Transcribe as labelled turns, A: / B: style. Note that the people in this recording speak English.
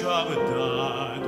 A: de